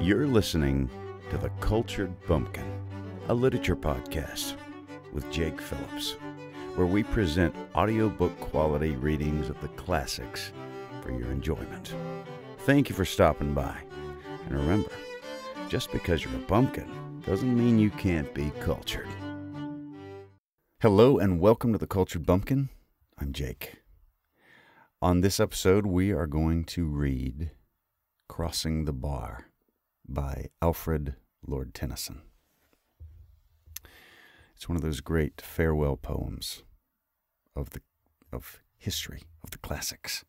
You're listening to The Cultured Bumpkin, a literature podcast with Jake Phillips, where we present audiobook quality readings of the classics for your enjoyment. Thank you for stopping by. And remember, just because you're a bumpkin doesn't mean you can't be cultured. Hello and welcome to The Cultured Bumpkin. I'm Jake. On this episode, we are going to read Crossing the Bar by Alfred Lord Tennyson. It's one of those great farewell poems of the of history, of the classics.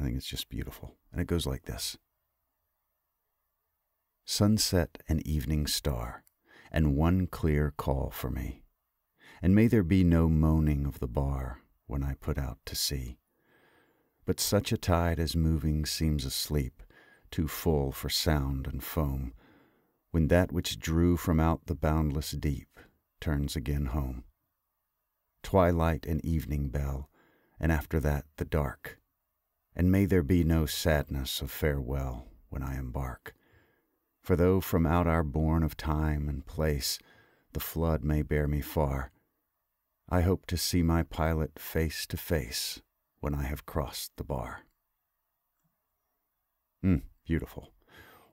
I think it's just beautiful. And it goes like this. Sunset and evening star, and one clear call for me. And may there be no moaning of the bar when I put out to sea. But such a tide as moving seems asleep, too full for sound and foam, when that which drew from out the boundless deep turns again home. Twilight and evening bell, and after that the dark. And may there be no sadness of farewell when I embark. For though from out our bourne of time and place the flood may bear me far, I hope to see my pilot face to face when I have crossed the bar. Mm, beautiful.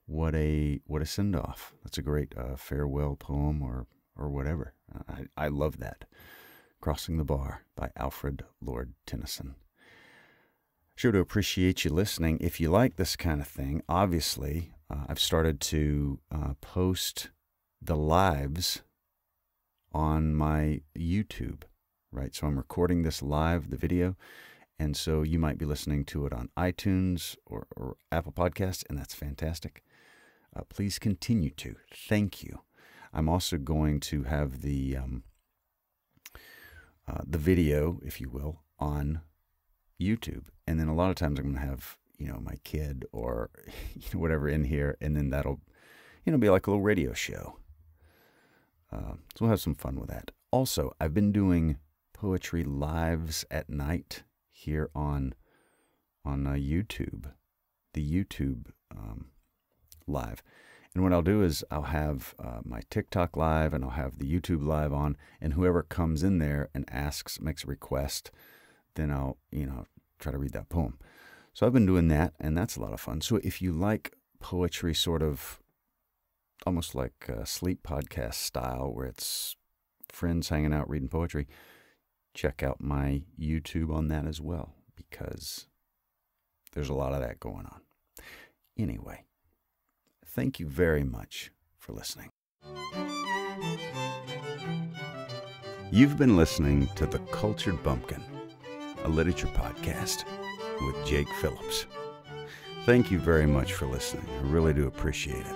What a what a send off. That's a great uh, farewell poem or or whatever. I, I love that. Crossing the Bar by Alfred Lord Tennyson. Sure to appreciate you listening. If you like this kind of thing, obviously, uh, I've started to uh, post the lives on my YouTube, right? So I'm recording this live, the video, and so you might be listening to it on iTunes or, or Apple Podcasts, and that's fantastic. Uh, please continue to. Thank you. I'm also going to have the um, uh, the video, if you will, on YouTube, and then a lot of times I'm going to have you know my kid or you know, whatever in here, and then that'll you know be like a little radio show. Uh, so we'll have some fun with that. Also, I've been doing poetry lives at night here on on uh, YouTube, the YouTube um, live. And what I'll do is I'll have uh, my TikTok live and I'll have the YouTube live on, and whoever comes in there and asks, makes a request, then I'll you know try to read that poem. So I've been doing that, and that's a lot of fun. So if you like poetry, sort of almost like a sleep podcast style, where it's friends hanging out reading poetry, check out my YouTube on that as well because there's a lot of that going on. Anyway, thank you very much for listening. You've been listening to The Cultured Bumpkin, a literature podcast with Jake Phillips. Thank you very much for listening. I really do appreciate it.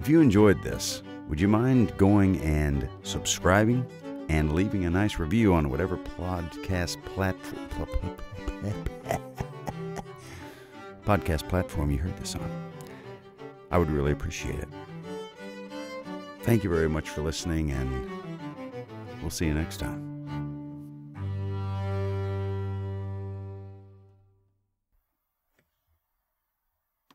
If you enjoyed this, would you mind going and subscribing and leaving a nice review on whatever podcast platform podcast platform you heard this on. I would really appreciate it. Thank you very much for listening, and we'll see you next time.